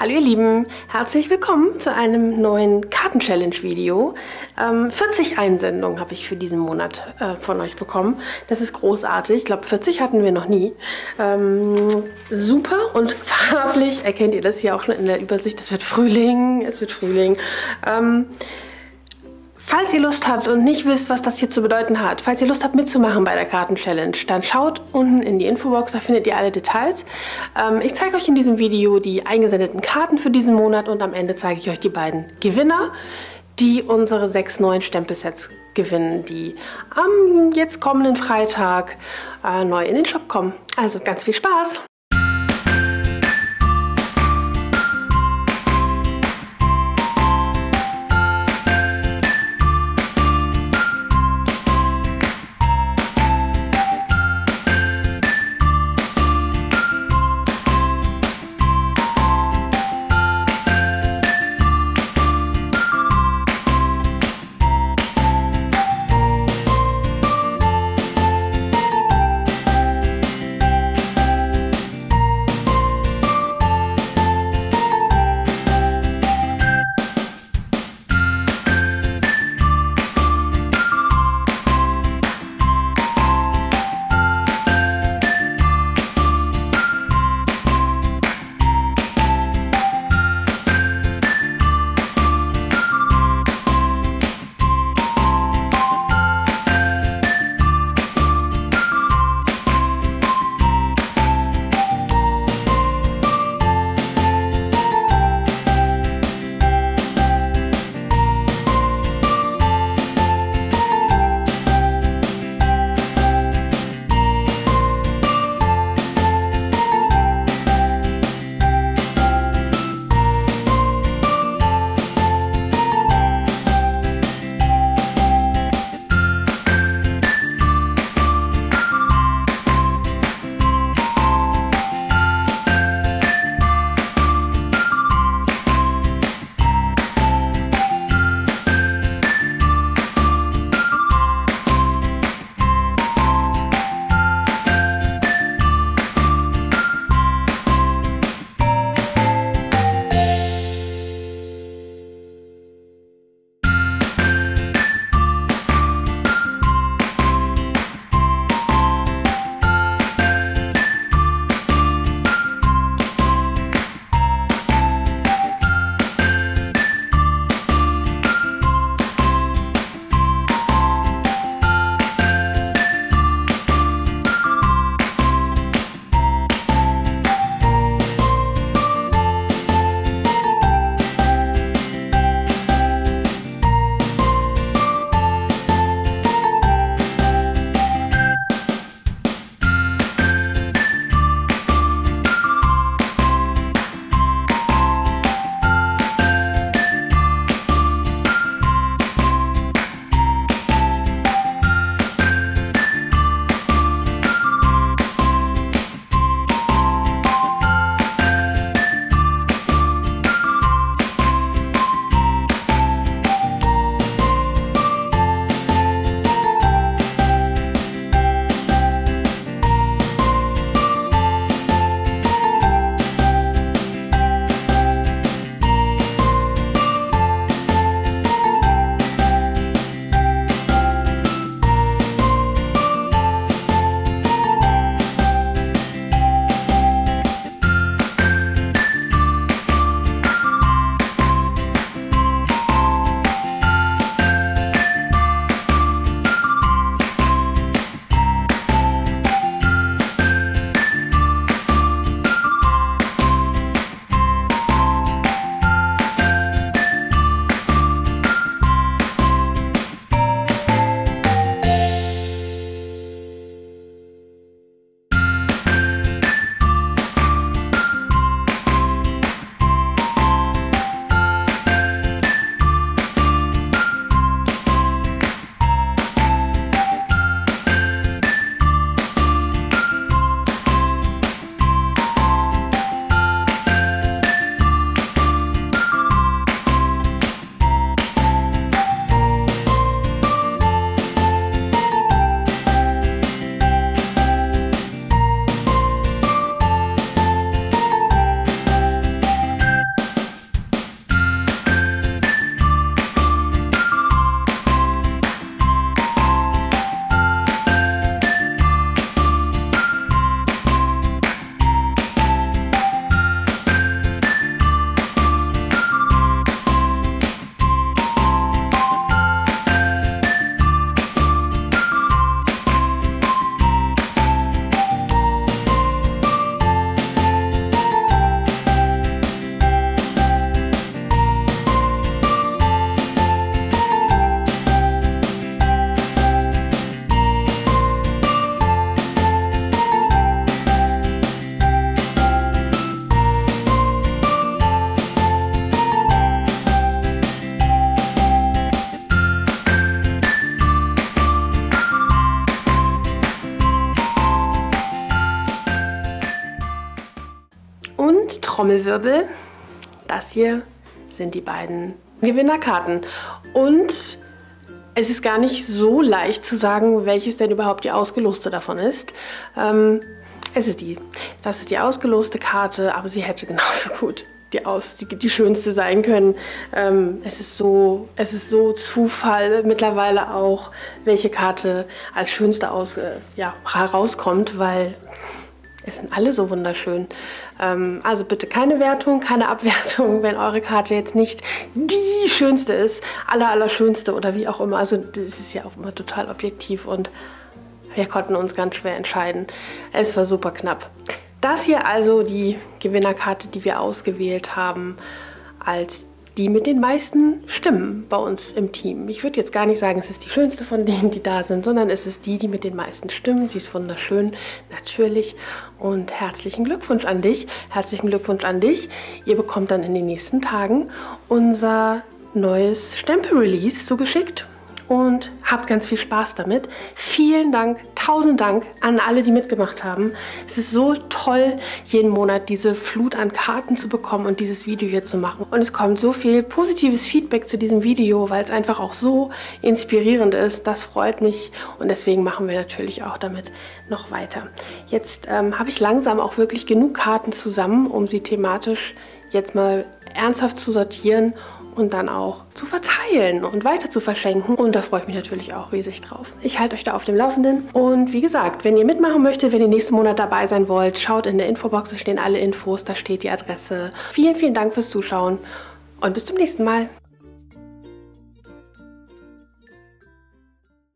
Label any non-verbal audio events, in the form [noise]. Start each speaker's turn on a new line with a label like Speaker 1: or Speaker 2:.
Speaker 1: Hallo ihr Lieben, herzlich willkommen zu einem neuen Karten-Challenge-Video. Ähm, 40 Einsendungen habe ich für diesen Monat äh, von euch bekommen. Das ist großartig. Ich glaube, 40 hatten wir noch nie. Ähm, super und [laughs] farblich erkennt ihr das hier auch schon in der Übersicht. Es wird Frühling, es wird Frühling. Ähm, Falls ihr Lust habt und nicht wisst, was das hier zu bedeuten hat, falls ihr Lust habt mitzumachen bei der Karten-Challenge, dann schaut unten in die Infobox, da findet ihr alle Details. Ähm, ich zeige euch in diesem Video die eingesendeten Karten für diesen Monat und am Ende zeige ich euch die beiden Gewinner, die unsere sechs neuen Stempelsets gewinnen, die am jetzt kommenden Freitag äh, neu in den Shop kommen. Also ganz viel Spaß! Trommelwirbel, das hier sind die beiden Gewinnerkarten. Und es ist gar nicht so leicht zu sagen, welches denn überhaupt die ausgeloste davon ist. Ähm, es ist die. Das ist die ausgeloste Karte, aber sie hätte [laughs] genauso gut die, aus, die, die schönste sein können. Ähm, es, ist so, es ist so Zufall mittlerweile auch, welche Karte als schönste aus, äh, ja, herauskommt, weil es sind alle so wunderschön. Ähm, also bitte keine Wertung, keine Abwertung, wenn eure Karte jetzt nicht die schönste ist, aller, aller schönste oder wie auch immer. Also das ist ja auch immer total objektiv und wir konnten uns ganz schwer entscheiden. Es war super knapp. Das hier also die Gewinnerkarte, die wir ausgewählt haben als die mit den meisten Stimmen bei uns im Team. Ich würde jetzt gar nicht sagen, es ist die schönste von denen, die da sind, sondern es ist die, die mit den meisten Stimmen. Sie ist wunderschön, natürlich. Und herzlichen Glückwunsch an dich. Herzlichen Glückwunsch an dich. Ihr bekommt dann in den nächsten Tagen unser neues Stempel-Release zugeschickt und habt ganz viel Spaß damit. Vielen Dank, tausend Dank an alle, die mitgemacht haben. Es ist so toll, jeden Monat diese Flut an Karten zu bekommen und dieses Video hier zu machen. Und es kommt so viel positives Feedback zu diesem Video, weil es einfach auch so inspirierend ist. Das freut mich und deswegen machen wir natürlich auch damit noch weiter. Jetzt ähm, habe ich langsam auch wirklich genug Karten zusammen, um sie thematisch jetzt mal ernsthaft zu sortieren und dann auch zu verteilen und weiter zu verschenken. Und da freue ich mich natürlich auch riesig drauf. Ich halte euch da auf dem Laufenden. Und wie gesagt, wenn ihr mitmachen möchtet, wenn ihr nächsten Monat dabei sein wollt, schaut in der Infobox, es stehen alle Infos, da steht die Adresse. Vielen, vielen Dank fürs Zuschauen und bis zum nächsten Mal.